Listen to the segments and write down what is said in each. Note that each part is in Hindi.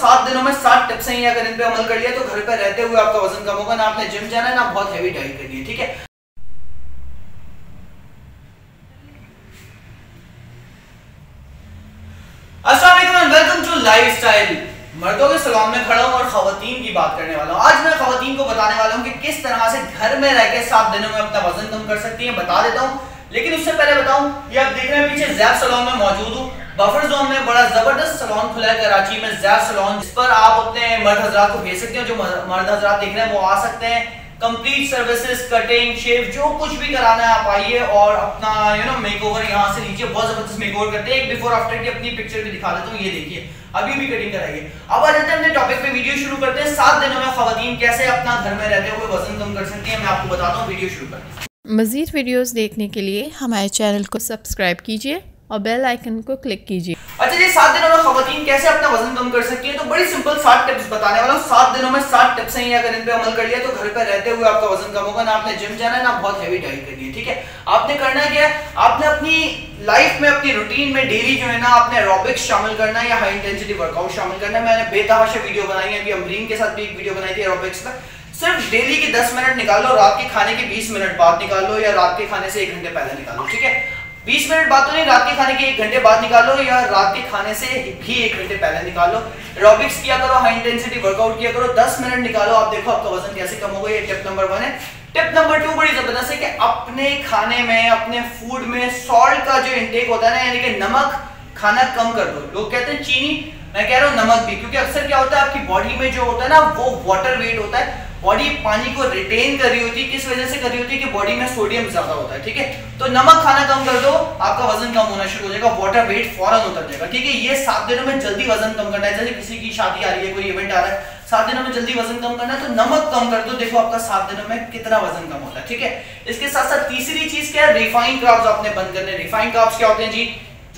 सात दिनों में सात टिप्स हैं, अगर इन पे अमल कर लिया तो घर पे रहते हुए आपका वज़न कम होगा, ना आपने जिम जाना है, ना बहुत हैवी डाइट करनी है, ठीक है? वेलकम टू लाइफ स्टाइल मर्दों के सलाम में खड़ा हूँ और खातन की बात करने वाला हूँ। आज मैं खातन को बताने वाला हूँ कि किस तरह से घर में रह के सात दिनों में अपना वज़न कम कर सकती हैं, बता देता हूँ। लेकिन उससे पहले बताऊँ, ये आप देख रहे हैं, पीछे जैब सलोन में मौजूद हूँ। बफर जोन में बड़ा ज़बरदस्त सलोन खुला है, कराची में जैब सलोन जिस पर आप अपने मर्द हजरात को भेज सकते हैं, जो मर्द हजरात देख रहे हैं, वो आ सकते हैं। कंप्लीट सर्विसेज़ कटिंग शेव जो कुछ भी कराना है, आप आइए और अपना यू नो मेकओवर यहाँ से लीजिए, बहुत ज़बरदस्त मेकओवर करते हैं। एक बिफोर आफ्टर की अपनी पिक्चर भी दिखा देता हूँ, ये देखिए, अभी भी कटिंग कराइए। अब आ जाते हैं अपने टॉपिक पे वीडियो शुरू करते हैं, सात दिनों में खातन कैसे अपना घर में रहते हुए वज़न कम कर सकती है, मैं आपको बताता हूँ वीडियो शुरू करते मजीद वीडियोस देखने के लिए हमारे चैनल को सब्सक्राइब कीजिए। और बेल आइकन को क्लिक कीजिए। अच्छा जी सात दिनों में खातन कैसे अपना वज़न कम कर सकती है? तो बड़ी सिंपल सात टिप्स बताने वाला हूँ। सात दिनों में सात टिप्स हैं अगर इन पे अमल कर लिया तो घर पे रहते हुए आपका वज़न कम होगा। ना आपने जिम जाना है, ना बहुत हैवी डाइट करनी है, ठीक है? आपने करना क्या है? आपने अपनी लाइफ में, अपनी रूटीन में डेली जो है ना, आपने एरोबिक्स शामिल करना है या हाई इंटेंसिटी वर्कआउट शामिल करना है। मैंने बेतहाशा वीडियो बनाई है, अभी अमरीन के साथ भी एक वीडियो बनाई थी एरोबिक्स का सिर्फ़ डेली के 10 मिनट निकाल रात के खाने के 20 मिनट बाद निकाल लो या रात के खाने से एक घंटे पहले निकाल ठीक है? बीस मिनट बाद तो नहीं, रात के खाने के एक घंटे बाद निकालो या रात के खाने से भी एक घंटे पहले निकालो। एरोबिक्स किया करो हाई इंटेंसिटी वर्कआउट किया करो, दस मिनट निकालो। आप देखो आपका वज़न कैसे कम होगा ये टिप नंबर वन है। टिप नंबर टू बड़ी ज़बरदस्त है कि अपने खाने में, अपने फ़ूड में सॉल्ट का जो इंटेक होता है ना, यानी कि नमक खाना कम कर दो। लोग कहते हैं, चीनी, मैं कह रहा हूँ नमक भी, क्योंकि अक्सर क्या होता है, आपकी बॉडी में जो होता है ना, वो वाटर वेट होता है बॉडी पानी को रिटेन कर रही होती है, किस वजह से कर रही होती है कि बॉडी में सोडियम ज़्यादा होता है, ठीक है? तो नमक खाना कम कर दो, आपका वज़न कम होना शुरू हो जाएगा वाटर वेट फ़ौरन उतर जाएगा, ठीक है? ये सात दिनों में जल्दी वज़न कम करना है, जैसे किसी की शादी आ रही है, कोई इवेंट आ रहा है, सात दिनों में जल्दी वज़न कम करना है तो नमक कम कर दो, देखो आपका सात दिनों में कितना वज़न कम होता है, ठीक है? इसके साथ साथ तीसरी चीज़ क्या है? रिफाइंड कार्ब्स आपने बंद करने रिफाइंड कार्ब्स क्या होते हैं जी?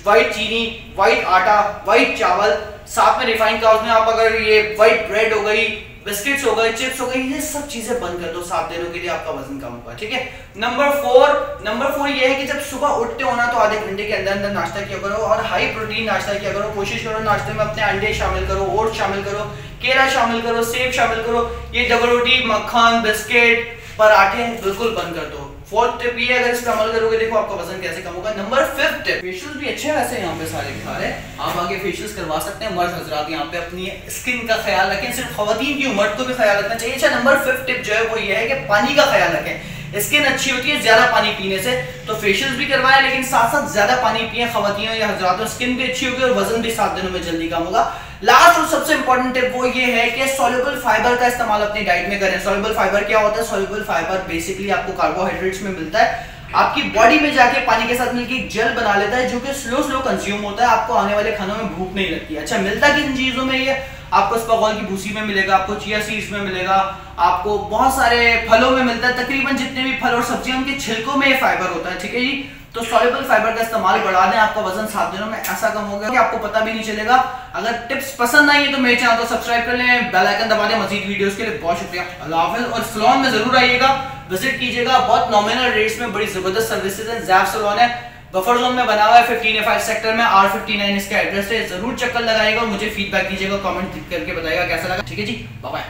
व्हाइट चीनी व्हाइट आटा व्हाइट चावल, साथ में रिफाइंड कार्ब्स में आप अगर ये व्हाइट ब्रेड हो गई बिस्किट्स हो गए, चिप्स हो गए, ये सब चीज़ें बंद कर दो, सात दिनों के लिए आपका वज़न कम होगा, ठीक है? नंबर फोर नंबर फोर ये है कि जब सुबह उठते हो ना तो आधे घंटे के अंदर अंदर नाश्ता किया करो और हाई प्रोटीन नाश्ता किया करो। कोशिश करो नाश्ते में अपने अंडे शामिल करो ओट शामिल करो, केला शामिल करो, सेब शामिल करो। ये डबल रोटी मक्खन, बिस्किट, पराठे बिल्कुल बंद कर दो। फोर्थ टिप ये अगर इस्तेमाल करोगे, देखो आपका वज़न कैसे कम होगा। नंबर फिफ्थ टिप फेशियल्स भी अच्छे वैसे, यहाँ पे सारे दिखा रहे हैं। आप आगे फेशियल करवा सकते हैं, मर्द हजरात, यहाँ पे अपनी स्किन का ख्याल रखें। सिर्फ़ खातन की उम्र को भी ख्याल रखना चाहिए। अच्छा नंबर फिफ्थ टिप जो है, वो ये है कि पानी का ख्याल रखें। स्किन अच्छी होती है, ज़्यादा पानी पीने से। तो फेशियल भी करवाए, लेकिन साथ साथ ज़्यादा पानी पिए, खवतियों या हजरातों, स्किन भी अच्छी होगी और वज़न भी सात दिनों में जल्दी कम होगा। लास्ट और सबसे इंपॉर्टेंट टिप वो ये है कि सोल्यूबल फाइबर का इस्तेमाल अपनी डाइट में करें। सोल्यूबल फाइबर क्या होता है? सोल्यूबल फाइबर बेसिकली आपको कार्बोहाइड्रेट्स में मिलता है। आपकी बॉडी में जाके पानी के साथ मिलकर जल बना लेता है, जो कि स्लो स्लो कंज्यूम होता है। आपको आने वाले खानों में भूख नहीं लगती। अच्छा मिलता किन चीज़ों में ये? आपको स्पगोल की भूसी में मिलेगा, आपको चिया सीड्स में मिलेगा, आपको बहुत सारे फलों में मिलता है। तकरीबन जितने भी फल और सब्ज़ियाँ उनके छिलकों में फाइबर होता है, ठीक है जी? तो सॉल्युबल फाइबर का इस्तेमाल बढ़ा दें, आपका वज़न सात दिनों में ऐसा कम होगा कि आपको पता भी नहीं चलेगा। अगर टिप्स पसंद आई है तो मेरे चैनल को सब्सक्राइब कर लें बेल आइकन दबा दें, मजीद वीडियोस के लिए बहुत शुक्रिया। अल्लाह हाफिज, और सलोन में ज़रूर आइएगा। विज़िट कीजिएगा। बहुत नॉमिनल रेट्स में बड़ी ज़बरदस्त सर्विसेज़ है। जैप सलोन है। बफर जोन में बना हुआ है 15 फाइव सेक्टर में। आर 59 इसका एड्रेस है। ज़रूर चक्कर लगाएगा मुझे फीडबैक कीजिएगा कमेंट करके बताएगा कैसा लगा। ठीक है जी। बाय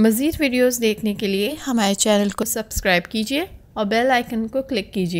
मज़ीद वीडियोस देखने के लिए हमारे चैनल को सब्सक्राइब कीजिए और बेल आइकन को क्लिक कीजिए।